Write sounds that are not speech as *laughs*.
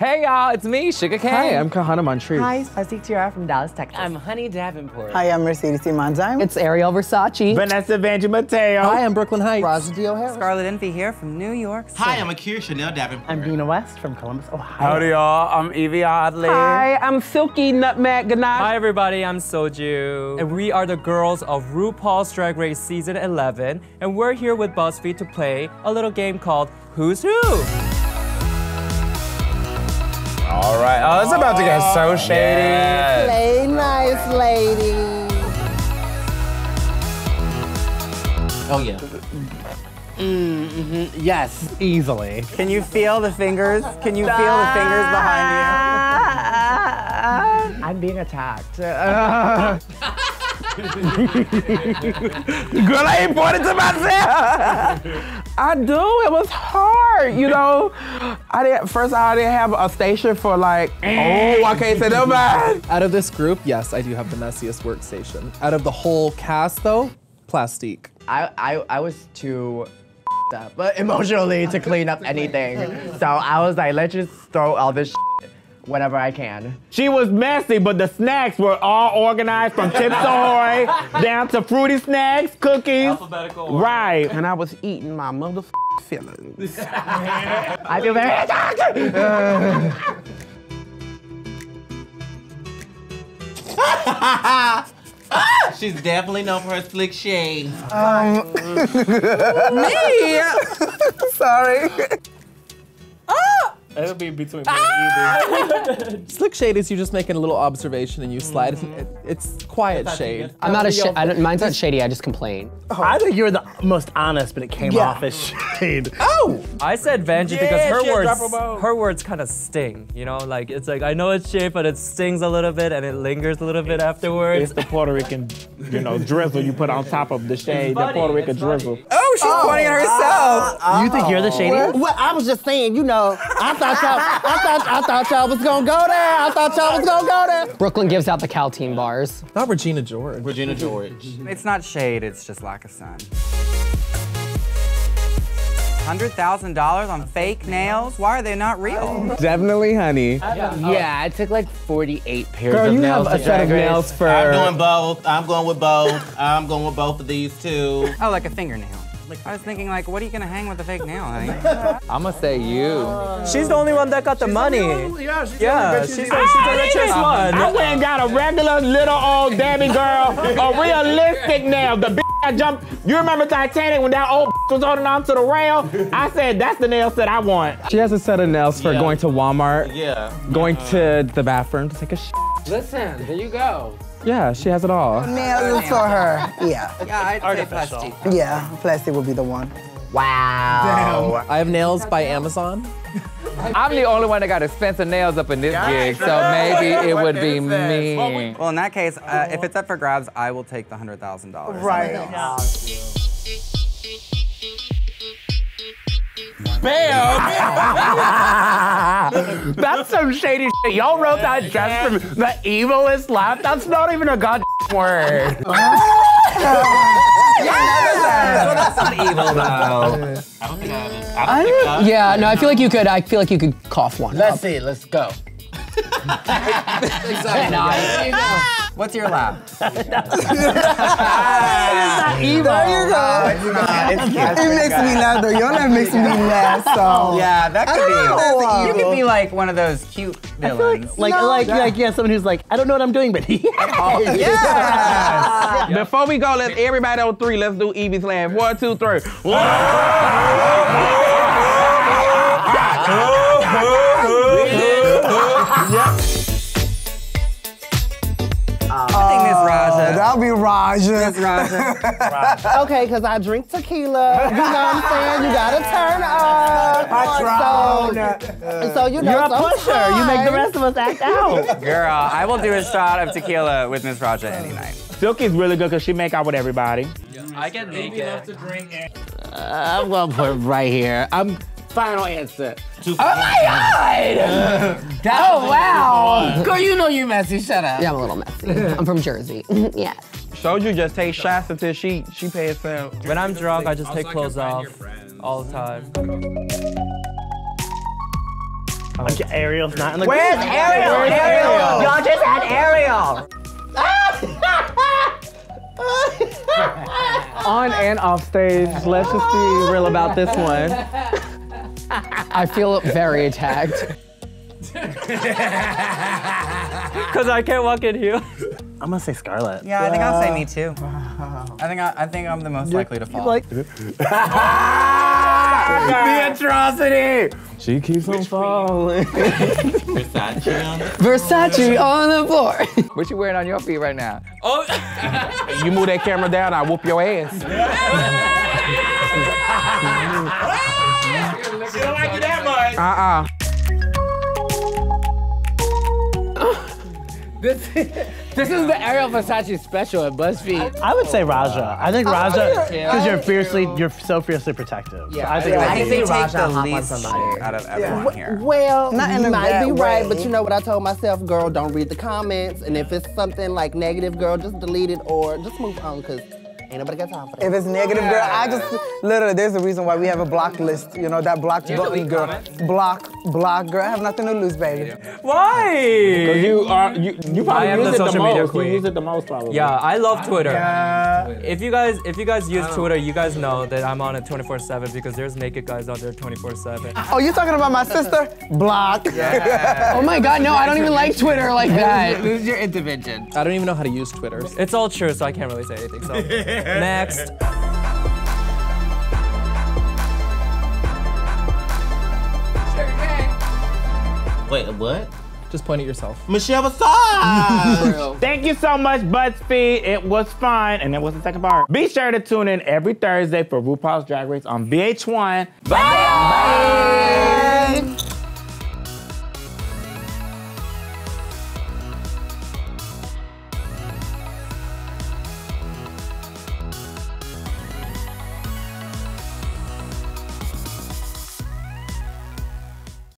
Hey y'all, it's me, Shuga Cain. Hi, I'm Kahanna Montrese. Hi, Spicy Tiara from Dallas, Texas. I'm Honey Davenport. Hi, I'm Mercedes Iman Diamond. It's Ariel Versace. Vanessa Vanjie Mateo. Hi, I'm Brooklyn Heights. Ra'jah O'Hara. Scarlet Envy here from New York City. Hi, I'm A'keria Chanel Davenport. I'm Nina West from Columbus, Ohio. Howdy y'all, I'm Yvie Oddly. Hi, I'm Silky Nutmeg Ganache. Hi everybody, I'm Soju. And we are the girls of RuPaul's Drag Race Season 11. And we're here with BuzzFeed to play a little game called Who's Who? All right, oh, it's about to get so shady. Play nice, lady. Oh, yeah. Mm -hmm. Yes, easily. Can you feel the fingers? Can you feel the fingers behind you? *laughs* I'm being attacked. *laughs* *laughs* Girl, I ain't pointing to myself. I do. It was hard, you know. I didn't. First, I didn't have a station for like. Oh, I can't say that *laughs* bad. Out of this group, yes, I do have the messiest workstation. Out of the whole cast, though, plastique. I, I, I was too *laughs* up, but emotionally to clean up anything. So I was like, let's just throw all this whenever I can. She was messy, but the snacks were all organized from Chips Ahoy down to fruity snacks, cookies. Alphabetical. Right. And I was eating my mother feelings. I feel very attacked. *laughs* She's definitely known for her slick shades. Um, *laughs* *laughs* Sorry. It'll be between Slick shade is you just making a little observation and you slide it. Mm. it- It's quiet shade. I'm not a sh- I don't, mine's not shady. I just complain. Oh. I think you were the most honest, but it came Yeah. off as shade. *laughs* Oh! I said Vanjie because her words, her words kind of sting. You know, like it's like I know it's shade, but it stings a little bit and it lingers a little bit afterwards. It's the Puerto Rican, you know, drizzle you put on top of the shade, the Puerto Rican it's funny. drizzle. Oh, she's pointing at herself. Oh. you think you're the shady? Well, I was just saying, you know, I thought y'all, I thought, I thought y'all was gonna go there. I thought y'all was gonna go there. Brooke Lynn gives out the Caltine bars. Not Regina George. Regina George. It's not shade, it's just lack of sun. $100,000 on fake nails? Why are they not real? Definitely, honey. Yeah, I took like 48 pairs Girl, of you nails. have a set of nails for. I'm doing both. I'm going with both. I'm going with both of these two. Oh, like a fingernail. I was thinking, like, what are you gonna hang with a fake nail, honey? *laughs* I'm gonna say you. She's the only one that got the money. Yeah, she's Yeah, she's the, she's the richest one. I went and got a regular little old Debbie girl, a realistic nail. The bitch I jumped. You remember Titanic when that old *laughs* was holding on to the rail? I said that's the nail set I want. She has a set of nails for Yeah. going to Walmart, Yeah. going to the bathroom to take a sh. Listen, there you go. Yeah, she has it all. Nails for her. Yeah, Yeah, I'd say Plastique. yeah. Plastique would be the one. Wow. Damn. I have nails by Amazon. I'm the only one that got expensive nails up in this gig, so maybe it would be me. Well, in that case, uh, if it's up for grabs, I will take the $100,000. Right. *laughs* That's some shady shit. Y'all wrote that just from the evilest laugh. That's not even a god *laughs* word. *laughs* Well, that's not evil though. I don't think I have it. I don't I Yeah, no, I feel like you could. I feel like you could cough one. Let's up. see. Let's go. What's your lap? *laughs* *laughs* There you go. *laughs* It makes me laugh though. Your laugh makes me laugh. So Yeah, that could be. know. You could be like one of those cute villains. Like, like, like, yeah, someone who's like, I don't know what I'm doing, but oh, yeah. Before we go, let's everybody on three. Let's do Yvie's laugh. One, two, three. I Ra'jah. that'll be Ra'jah. Miss Ra'jah. Okay, because I drink tequila. You know what I'm saying? You gotta turn up. I So, so you know, you're a pusher. You make the rest of us act out. Girl, I will do a shot of tequila with Miss Ra'jah any night. Silky's really good because she make out with everybody. I get naked. Uh, I'm gonna put it right here. I'm final answer. Two Oh my god! *laughs* oh wow! *laughs* Girl, you know you messy. Shut up. Yeah, I'm a little messy. I'm from Jersey. *laughs* yeah. Showed you just take shots until she she pays herself. When I'm drunk, I just take clothes off all the time. Okay, Ariel's not in the Where's group. Ariel? Where's Ariel? Ariel? Y'all just had Ariel. *laughs* On and off stage. Let's just be real about this one. I feel very attacked. *laughs* Because I can't walk in here. I'm gonna say Scarlet. Yeah, I think I'll say me too. I think I, I think I'm the most likely to fall. Like, *laughs* the atrocity. She keeps on falling. Versace on the Versace on the floor. *laughs* What you wearing on your feet right now? Oh, you move that camera down, I whoop your ass. This, *laughs* this is the Ariel Versace special at BuzzFeed. I would say Ra'jah. I think Oh, Ra'jah, because you're fiercely, you're so fiercely protective. So I think I it can would Ra'jah the least out of everyone here. Well, Not in you might bad be right, but you know what I told myself, girl, don't read the comments. And if it's something like negative, girl, just delete it or just move on, because ain't nobody got time for that. If it's negative, girl, I just literally there's a reason why we have a block list. You know that blocked button, girl. Block, block, girl. I have nothing to lose, baby. why? Because You are you. You probably use the it the social media most. You use it the most probably. Yeah, I love Twitter. Yeah. If you guys if you guys use uh-huh. Twitter, you guys know that I'm on it 24/7 because there's naked guys out there 24/7. Oh, you talking about my sister? Block. *laughs* Oh my god, no, I don't even like Twitter like that. This is your intervention. I don't even know how to use Twitter. It's all true, so I can't really say anything. So *laughs* *laughs* next. Wait, what? Just point at yourself. Michelle Visage. *laughs* Thank you so much, BuzzFeed. It was fun. And that was the second part. Be sure to tune in every Thursday for RuPaul's Drag Race on VH1. Bye.